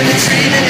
Dreaming, dreaming